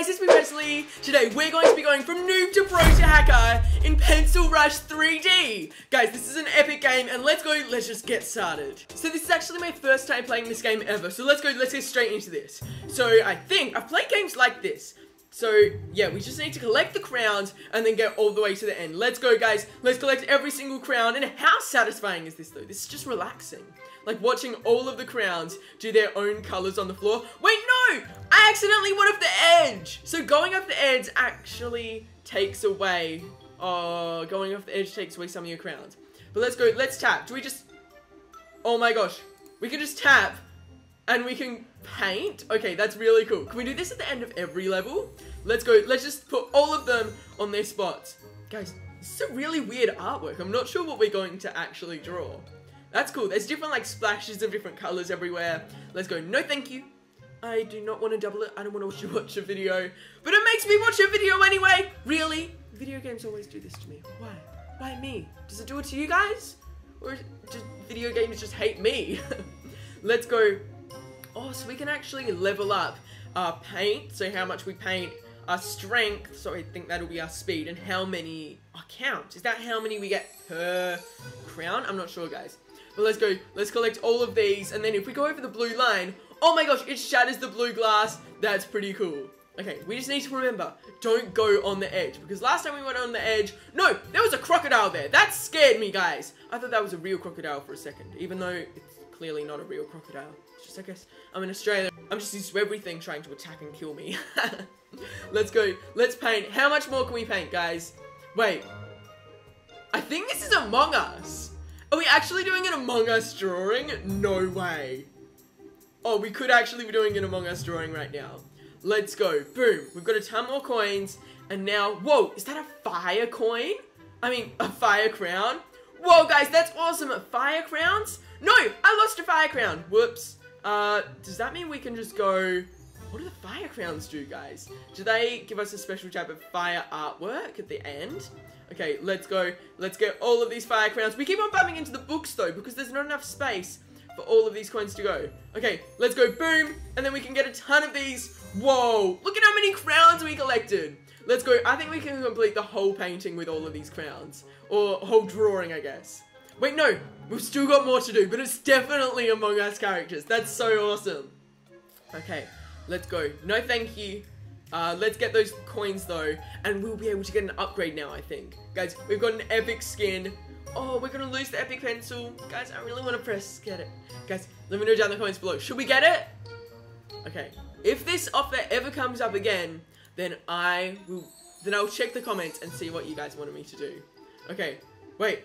guys, it's me Prezley. Today we're going to be going from noob to pro to hacker in Pencil Rush 3D. Guys, this is an epic game and let's go, let's just get started. So this is actually my first time playing this game ever, so let's go, let's get straight into this. So I think, I've played games like this. So, yeah, we just need to collect the crowns and then get all the way to the end. Let's go, guys. Let's collect every single crown. And how satisfying is this, though? This is just relaxing. Like, watching all of the crowns do their own colors on the floor. Wait, I accidentally went off the edge! So going off the edge actually takes away... Oh, going off the edge takes away some of your crowns. But let's go. Let's tap. Do we just... Oh, my gosh. We can just tap and we can paint. Okay, that's really cool. Can we do this at the end of every level? Let's go. Let's just put all of them on their spots. Guys, this is a really weird artwork. I'm not sure what we're going to actually draw. That's cool. There's different like splashes of different colors everywhere. Let's go. No, thank you. I do not want to double it. I don't want to watch a video. But it makes me watch a video anyway. Really? Video games always do this to me. Why? Why me? Does it do it to you guys? Or do video games just hate me? Let's go Oh, so we can actually level up our paint, so how much we paint, our strength, so I think that'll be our speed, and how many, our count. Is that how many we get per crown? I'm not sure, guys. But let's go, let's collect all of these, and then if we go over the blue line, oh my gosh, it shatters the blue glass. That's pretty cool. Okay, we just need to remember, don't go on the edge, because last time we went on the edge, no, there was a crocodile there. That scared me, guys. I thought that was a real crocodile for a second, even though it's clearly not a real crocodile. It's just, I guess, I'm in Australia. I'm just used to everything trying to attack and kill me. Let's go. Let's paint. How much more can we paint, guys? Wait. I think this is Among Us. Are we actually doing an Among Us drawing? No way. Oh, we could actually be doing an Among Us drawing right now. Let's go. Boom. We've got a ton more coins. And now, whoa, is that a fire coin? I mean, a fire crown? Whoa, guys, that's awesome. Fire crowns? No, I lost a fire crown. Whoops. Uh, does that mean we can just go... What do the fire crowns do, guys? Do they give us a special type of fire artwork at the end? Okay, let's go. Let's get all of these fire crowns. We keep on bumping into the books, though, because there's not enough space for all of these coins to go. Okay, let's go. Boom. And then we can get a ton of these. Whoa. Look at how many crowns we collected. Let's go. I think we can complete the whole painting with all of these crowns. Or whole drawing, I guess. Wait, no. We've still got more to do, but it's definitely Among Us characters. That's so awesome. Okay, let's go. No thank you. Uh, let's get those coins though, and we'll be able to get an upgrade now, I think. Guys, we've got an epic skin. Oh, we're gonna lose the epic pencil. Guys, I really wanna press get it. Guys, let me know down in the comments below. Should we get it? Okay, if this offer ever comes up again, then I will, then I'll check the comments and see what you guys wanted me to do. Okay, wait,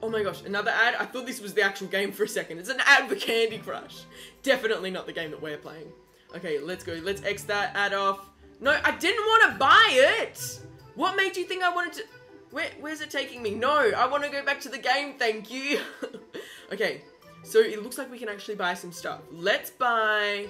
Oh my gosh, another ad? I thought this was the actual game for a second. It's an ad for Candy Crush. Definitely not the game that we're playing. Okay, let's go. Let's X that ad off. No, I didn't want to buy it! What made you think I wanted to... Where, where's it taking me? No, I want to go back to the game, thank you. okay, so it looks like we can actually buy some stuff. Let's buy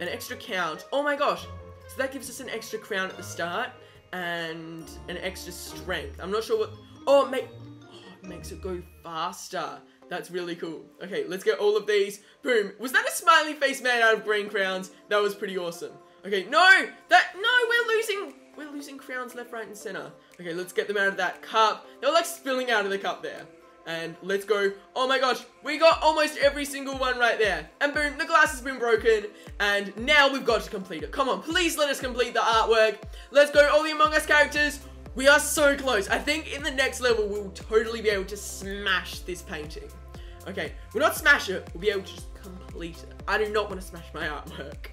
an extra count. Oh my gosh. So that gives us an extra crown at the start and an extra strength. I'm not sure what... Oh, mate oh, makes it go faster. That's really cool. Okay, let's get all of these. Boom. Was that a smiley face man out of green crowns? That was pretty awesome. Okay, no! That, no, we're losing, we're losing crowns left, right, and center. Okay, let's get them out of that cup. They're like spilling out of the cup there. And let's go. Oh my gosh, we got almost every single one right there. And boom, the glass has been broken. And now we've got to complete it. Come on, please let us complete the artwork. Let's go, all the Among Us characters. We are so close. I think in the next level, we'll totally be able to smash this painting. Okay, we'll not smash it. We'll be able to just complete it. I do not want to smash my artwork.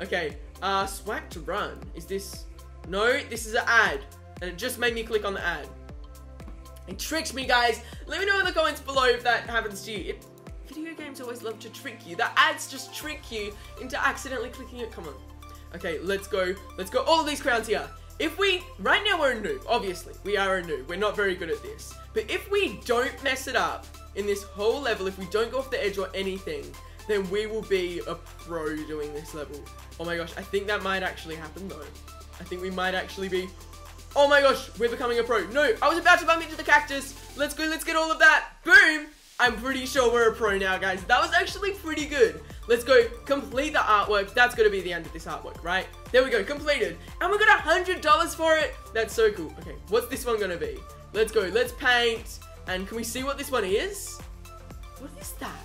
Okay, uh, swipe to run. Is this... No, this is an ad. And it just made me click on the ad. It tricked me, guys. Let me know in the comments below if that happens to you. It, video games always love to trick you. The ads just trick you into accidentally clicking it. Come on. Okay, let's go. Let's go. All these crowns here. If we, right now we're a noob, obviously, we are a noob, we're not very good at this. But if we don't mess it up in this whole level, if we don't go off the edge or anything, then we will be a pro doing this level. Oh my gosh, I think that might actually happen though. I think we might actually be, oh my gosh, we're becoming a pro. No, I was about to bump into the cactus. Let's go, let's get all of that. Boom. I'm pretty sure we're a pro now, guys. That was actually pretty good. Let's go complete the artwork. That's going to be the end of this artwork, right? There we go, completed. And we got a $100 for it. That's so cool. Okay, what's this one going to be? Let's go, let's paint. And can we see what this one is? What is that?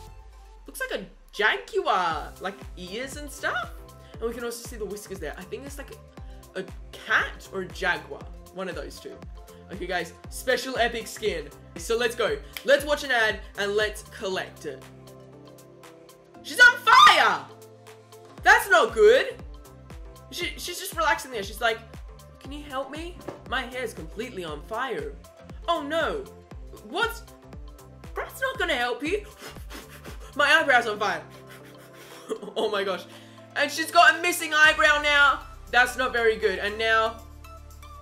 Looks like a jaguar, like ears and stuff. And we can also see the whiskers there. I think it's like a, a cat or a jaguar. One of those two. Okay, guys, special epic skin. So let's go. Let's watch an ad and let's collect it. Not good. She, she's just relaxing there. She's like, can you help me? My hair is completely on fire. Oh no. What? That's not gonna help you. My eyebrow's on fire. oh my gosh. And she's got a missing eyebrow now. That's not very good. And now,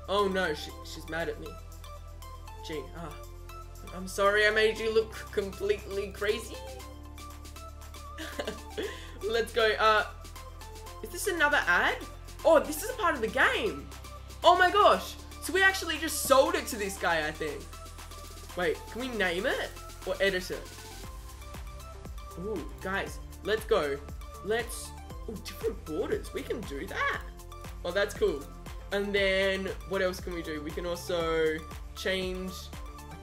oh no, she, she's mad at me. Gee, ah. I'm sorry I made you look completely crazy. Let's go. Uh, is this another ad? Oh, this is a part of the game. Oh my gosh. So we actually just sold it to this guy, I think. Wait, can we name it? Or edit it? Ooh, guys, let's go. Let's... Oh, different borders. We can do that. Oh, that's cool. And then, what else can we do? We can also change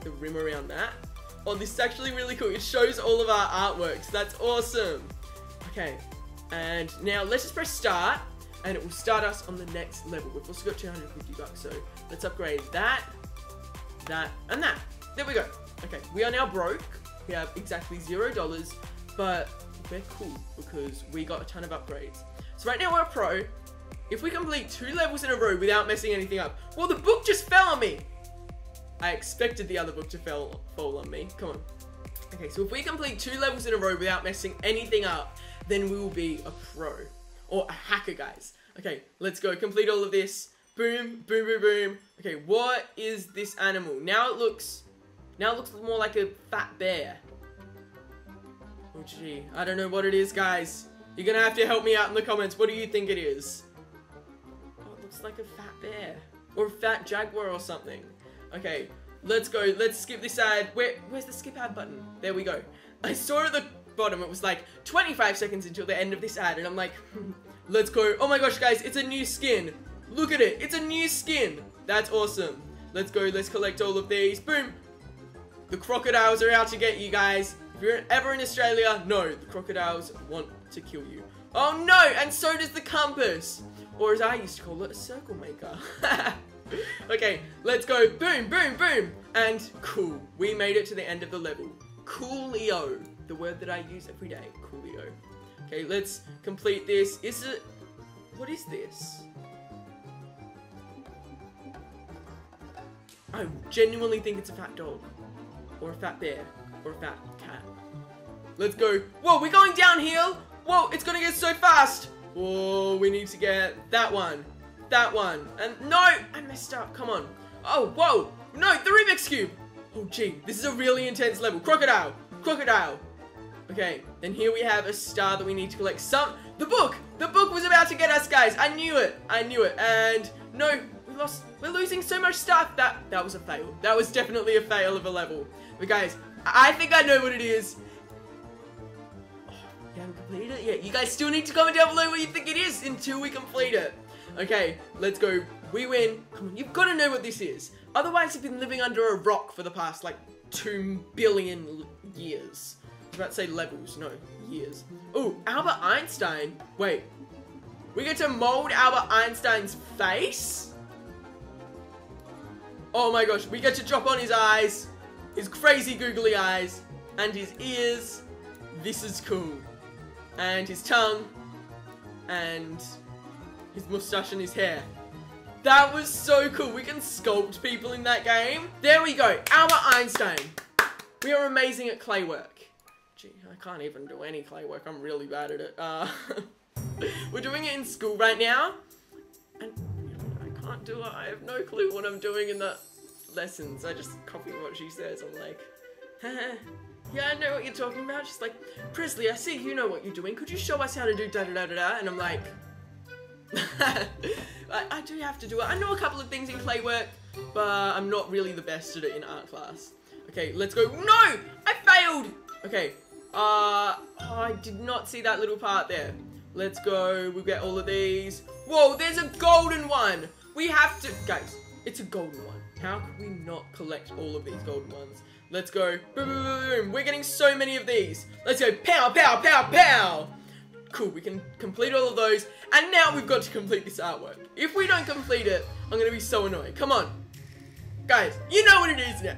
the rim around that. Oh, this is actually really cool. It shows all of our artworks. That's awesome. Okay, and now let's just press start, and it will start us on the next level. We've also got 250 bucks, so let's upgrade that, that, and that. There we go. Okay, we are now broke. We have exactly zero dollars, but we're cool because we got a ton of upgrades. So right now we're a pro. If we complete two levels in a row without messing anything up, well, the book just fell on me. I expected the other book to fall, fall on me. Come on. Okay, so if we complete two levels in a row without messing anything up, then we will be a pro. Or a hacker, guys. Okay, let's go. Complete all of this. Boom, boom, boom, boom. Okay, what is this animal? Now it looks... Now it looks more like a fat bear. Oh, gee. I don't know what it is, guys. You're gonna have to help me out in the comments. What do you think it is? Oh, it looks like a fat bear. Or a fat jaguar or something. Okay, let's go. Let's skip this ad. Where, where's the skip ad button? There we go. I saw the bottom it was like 25 seconds until the end of this ad, and I'm like, let's go. Oh my gosh, guys, it's a new skin. Look at it. It's a new skin. That's awesome. Let's go. Let's collect all of these. Boom. The crocodiles are out to get you guys. If you're ever in Australia, no, the crocodiles want to kill you. Oh no, and so does the compass. Or as I used to call it, a circle maker. okay, let's go. Boom, boom, boom. And cool. We made it to the end of the level. Coolio. The word that I use every day. Coolio. Okay, let's complete this. Is it... What is this? I genuinely think it's a fat dog. Or a fat bear. Or a fat cat. Let's go. Whoa, we're going downhill. Whoa, it's gonna get so fast. Whoa, we need to get that one. That one. And no, I messed up. Come on. Oh, whoa. No, the Rubik's Cube. Oh, gee. This is a really intense level. Crocodile. Crocodile. Okay, then here we have a star that we need to collect. Some, the book. The book was about to get us, guys. I knew it. I knew it. And no, we lost. We're losing so much stuff. That, that was a fail. That was definitely a fail of a level. But guys, I think I know what it is. Oh, you haven't completed it yet. You guys still need to comment down below what you think it is until we complete it. Okay, let's go. We win. Come on, you've got to know what this is. Otherwise, you've been living under a rock for the past, like, two billion years. About to say levels. No, years. Oh, Albert Einstein. Wait. We get to mold Albert Einstein's face? Oh my gosh, we get to drop on his eyes. His crazy googly eyes. And his ears. This is cool. And his tongue. And his mustache and his hair. That was so cool. We can sculpt people in that game. There we go. Albert Einstein. We are amazing at clay work. Gee, I can't even do any clay work. I'm really bad at it. Uh, we're doing it in school right now. And I can't do it. I have no clue what I'm doing in the lessons. I just copy what she says. I'm like, yeah, I know what you're talking about. She's like, Presley, I see you know what you're doing. Could you show us how to do da da da da da? And I'm like, I, I, do have to do it. I know a couple of things in clay work, but I'm not really the best at it in art class. Okay, let's go. No! I failed! Okay. Uh, oh, I did not see that little part there. Let's go. We'll get all of these. Whoa, there's a golden one. We have to, guys, it's a golden one. How could we not collect all of these golden ones? Let's go. Boom, boom, boom, boom. We're getting so many of these. Let's go. Pow, pow, pow, pow. Cool, we can complete all of those. And now we've got to complete this artwork. If we don't complete it, I'm going to be so annoyed. Come on. Guys, you know what it is now.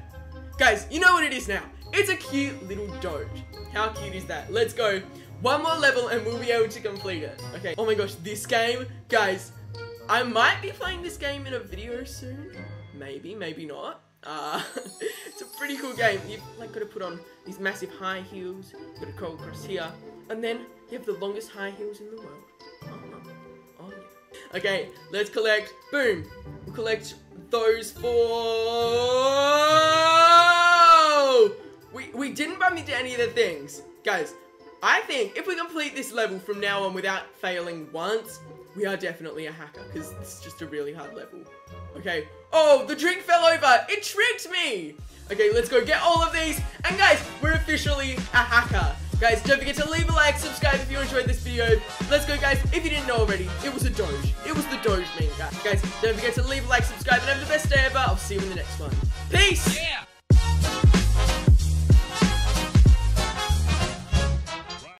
Guys, you know what it is now. It's a cute little doge. How cute is that? Let's go. One more level and we'll be able to complete it. Okay. Oh my gosh, this game, guys, I might be playing this game in a video soon. Maybe, maybe not. Uh, it's a pretty cool game. You've like got to put on these massive high heels. Got to crawl across here, and then you have the longest high heels in the world. Oh, oh yeah. Okay, let's collect. Boom. We'll collect those four. We didn't bump into any of the things, guys. I think if we complete this level from now on without failing once, we are definitely a hacker, because it's just a really hard level. Okay. Oh, the drink fell over. It tricked me. Okay, let's go get all of these. And guys, we're officially a hacker. Guys, don't forget to leave a like, subscribe if you enjoyed this video. Let's go, guys. If you didn't know already, it was a Doge. It was the Doge meme, guys. Guys, don't forget to leave a like, subscribe, and have the best day ever. I'll see you in the next one. Peace!